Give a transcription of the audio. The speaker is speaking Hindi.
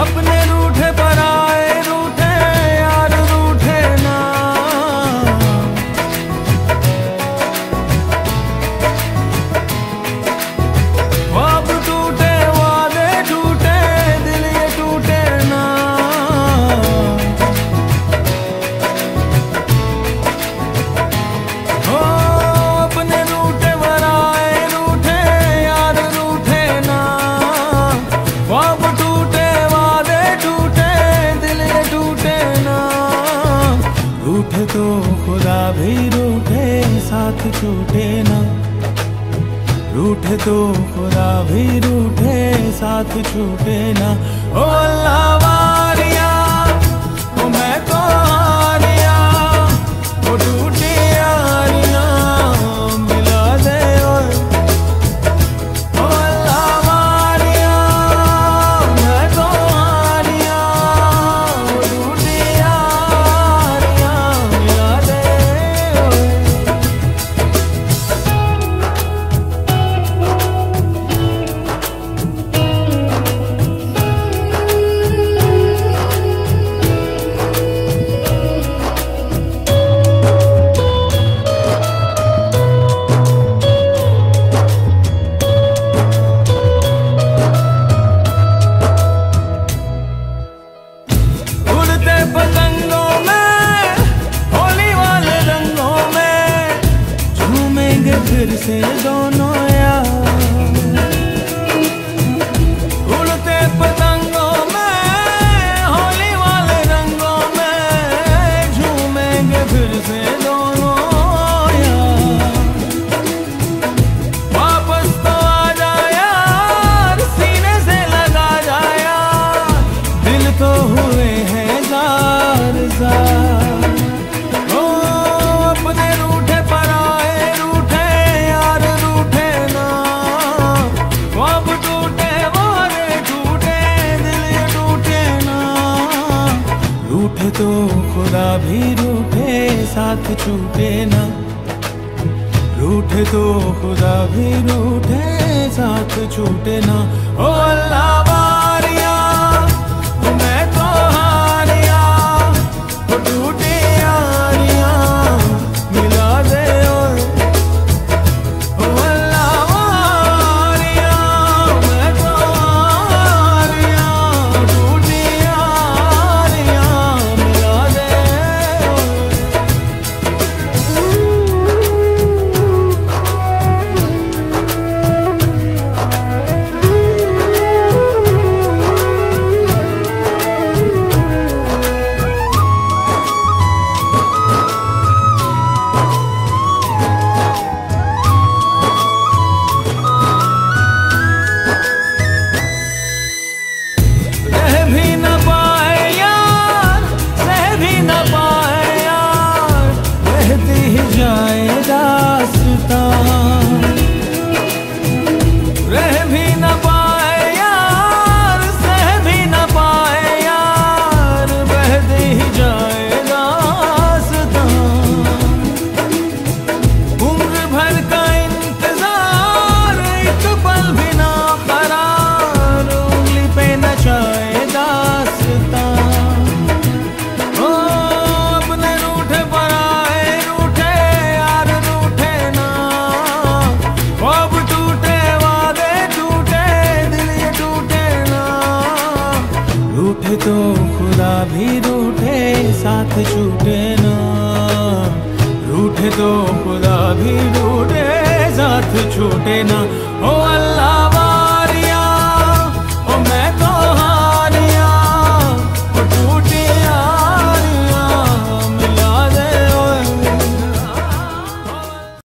अपने रूप तो खुदा भी रूठे, साथ छूटे ना। रूठे तो खुदा भी रूठे, साथ छूटे ना। ओ अल्लाह to रूठे तो खुदा भी रूठे, साथ छूटे ना। रूठे तो खुदा भी रूठे, साथ छूटे ना। ओ अल्लाह, बारिया भी रूठे, साथ छूटे ना। रूठे तो खुदा भी रूठे, साथ छूटे ना। ओ अल्लाह